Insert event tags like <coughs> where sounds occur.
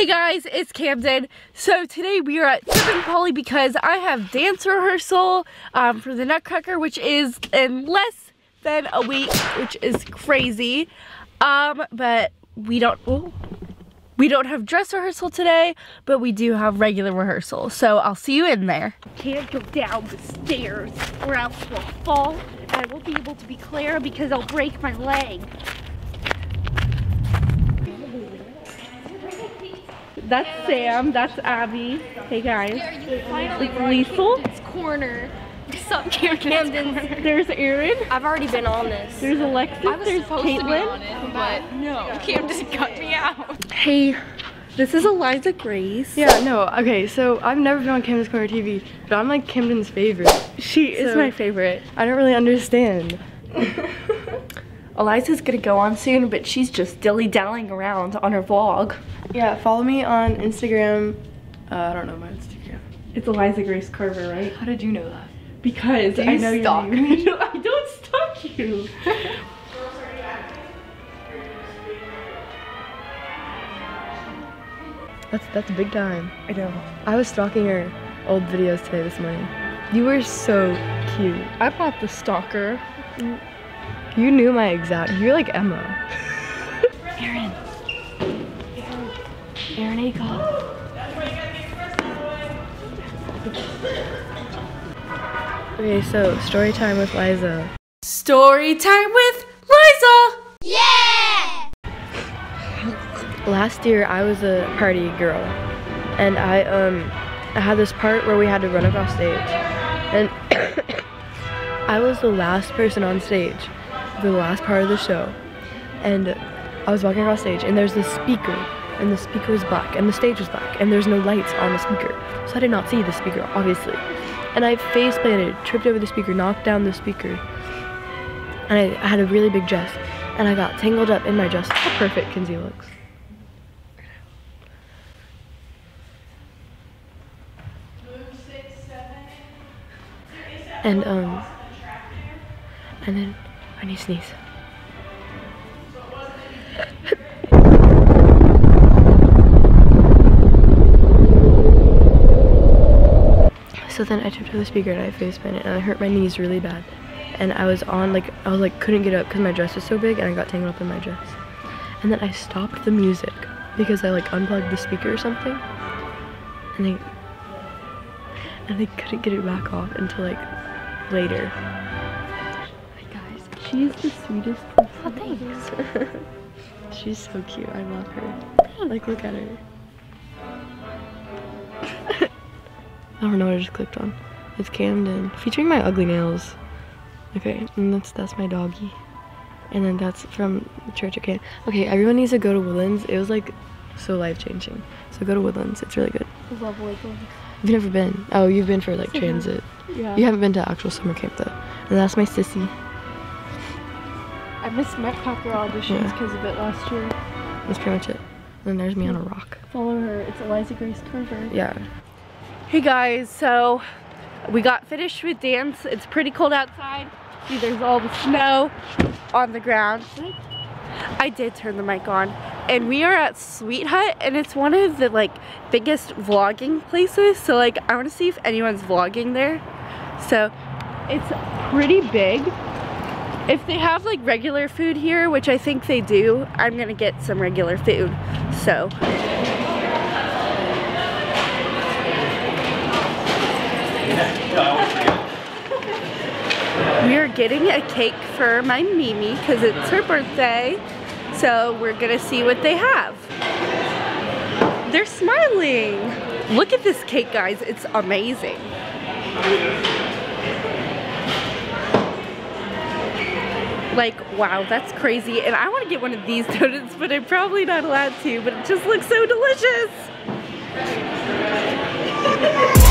Hey guys, it's Camden. So today we are at Tiffin Poly because I have dance rehearsal um, for the Nutcracker, which is in less than a week, which is crazy. Um, but we don't, oh, we don't have dress rehearsal today, but we do have regular rehearsal. So I'll see you in there. Can't go down the stairs or else we'll fall and I won't be able to be Clara because I'll break my leg. That's Sam, that's Abby. Hey guys. Finally, It's Liesel. It's corner. What's up, Camden? There's Erin. I've already been on this. There's Alexis. I was There's supposed to be on Caitlin. it, but no, Camden cut me out. Hey, this is Eliza Grace. Yeah, no, okay, so I've never been on Camden's Corner TV, but I'm like Camden's favorite. She is my favorite. I don't really understand. <laughs> Eliza's gonna go on soon, but she's just dilly-dallying around on her vlog. Yeah, follow me on Instagram. Uh, I don't know my Instagram. It's Eliza Grace Carver, right? How did you know that? Because Do I you know stalk your name. <laughs> I don't stalk you. That's that's big time. I know. I was stalking her old videos today this morning. You were so cute. I'm not the stalker. You knew my exact. You're like Emma. Erin. Erin. Erin Agot. Okay, so story time with Liza. Story time with Liza. Yeah! Last year I was a party girl and I um I had this part where we had to run across stage and <coughs> I was the last person on stage the last part of the show and I was walking across stage and there's this speaker and the speaker was black and the stage was black and there's no lights on the speaker. So I did not see the speaker obviously. And I face planted tripped over the speaker knocked down the speaker and I, I had a really big dress and I got tangled up in my dress. How perfect Kinsey looks. And um and then I need to sneeze. So then I tripped over the speaker and I face planted and I hurt my knees really bad. And I was on like I was like couldn't get up because my dress was so big and I got tangled up in my dress. And then I stopped the music because I like unplugged the speaker or something. And I and I couldn't get it back off until like later. She's the sweetest oh, person. Oh, thanks. <laughs> She's so cute. I love her. Like, look at her. <laughs> I don't know what I just clicked on. It's Camden featuring my ugly nails. Okay, and that's that's my doggy. And then that's from Church of Camden. Okay, everyone needs to go to Woodlands. It was like so life changing. So go to Woodlands. It's really good. Love Woodlands. You've never been. Oh, you've been for like transit. Yeah. You haven't been to actual summer camp though. And that's my sissy. I missed Nutcracker auditions Yeah. because of it last year. That's pretty much it. And there's me on a rock. Follow her. It's Eliza Grace Carver. Yeah. Hey guys, so we got finished with dance. It's pretty cold outside. See, there's all the snow on the ground. I did turn the mic on. And we are at Sweet Hut and it's one of the like biggest vlogging places. So like I want to see if anyone's vlogging there. So it's pretty big. If they have like regular food here, which I think they do, I'm gonna get some regular food. So We are getting a cake for my Mimi because it's her birthday. So we're gonna see what they have. They're smiling. Look at this cake, guys. It's amazing. Like, wow, that's crazy. And I want to get one of these <laughs> donuts, but I'm probably not allowed to. But it just looks so delicious. <laughs>